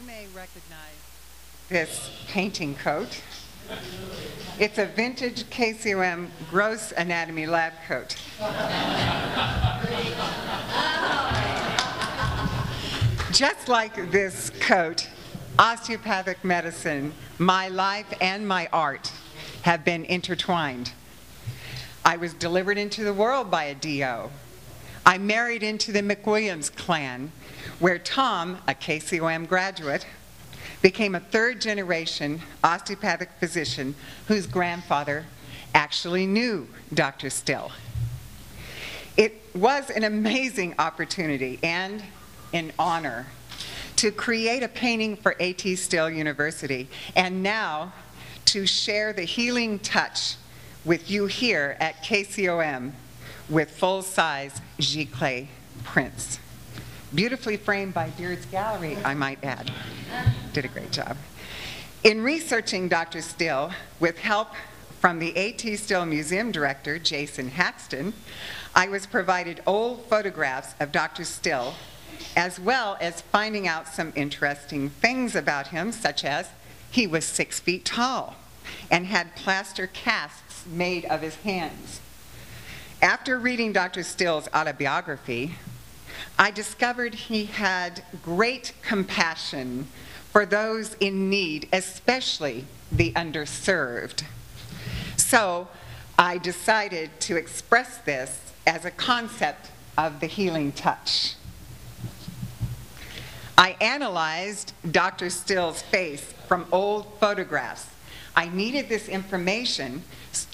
may recognize this painting coat. It's a vintage KCOM Gross Anatomy lab coat. Just like this coat, osteopathic medicine, my life and my art have been intertwined. I was delivered into the world by a DO. I married into the McWilliams clan, where Tom, a KCOM graduate, became a third generation osteopathic physician whose grandfather actually knew Dr. Still. It was an amazing opportunity and an honor to create a painting for AT Still University and now to share the healing touch with you here at KCOM with full-size Giclée prints. Beautifully framed by Beard's Gallery, I might add. Did a great job. In researching Dr. Still, with help from the AT Still Museum Director, Jason Haxton, I was provided old photographs of Dr. Still, as well as finding out some interesting things about him, such as he was six feet tall and had plaster casts made of his hands. After reading Dr. Still's autobiography, I discovered he had great compassion for those in need, especially the underserved. So I decided to express this as a concept of the healing touch. I analyzed Dr. Still's face from old photographs. I needed this information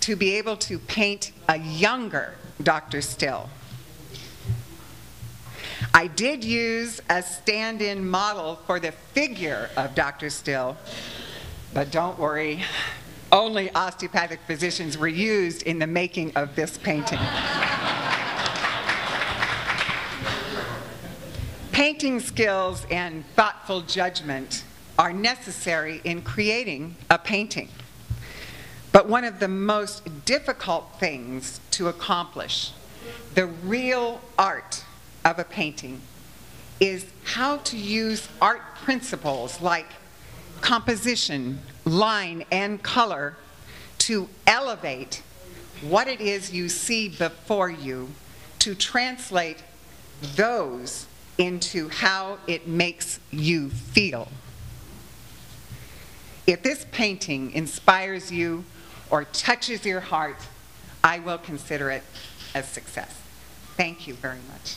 to be able to paint a younger Dr. Still. I did use a stand-in model for the figure of Dr. Still, but don't worry, only osteopathic physicians were used in the making of this painting. Painting skills and thoughtful judgment are necessary in creating a painting. But one of the most difficult things to accomplish, the real art of a painting, is how to use art principles like composition, line, and color to elevate what it is you see before you, to translate those into how it makes you feel. If this painting inspires you or touches your heart, I will consider it a success. Thank you very much.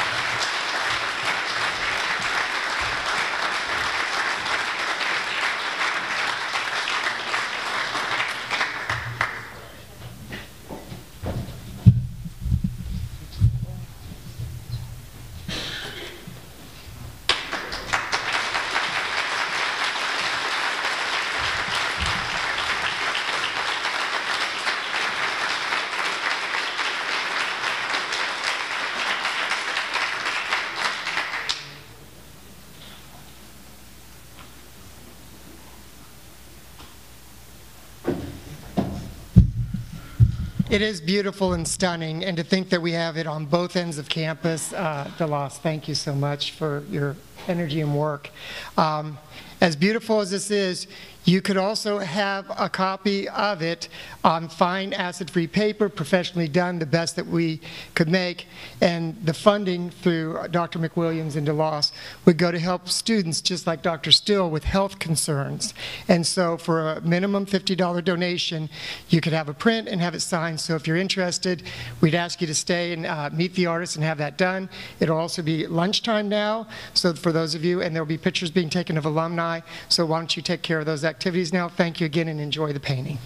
It is beautiful and stunning, and to think that we have it on both ends of campus, uh, DeLoss, thank you so much for your energy and work. Um, as beautiful as this is, you could also have a copy of it on fine acid-free paper, professionally done, the best that we could make. And the funding through Dr. McWilliams and DeLoss would go to help students just like Dr. Still with health concerns. And so for a minimum $50 donation, you could have a print and have it signed. So if you're interested, we'd ask you to stay and uh, meet the artist and have that done. It'll also be lunchtime now, so for those of you, and there'll be pictures being taken of alumni. So why don't you take care of those activities now. Thank you again and enjoy the painting.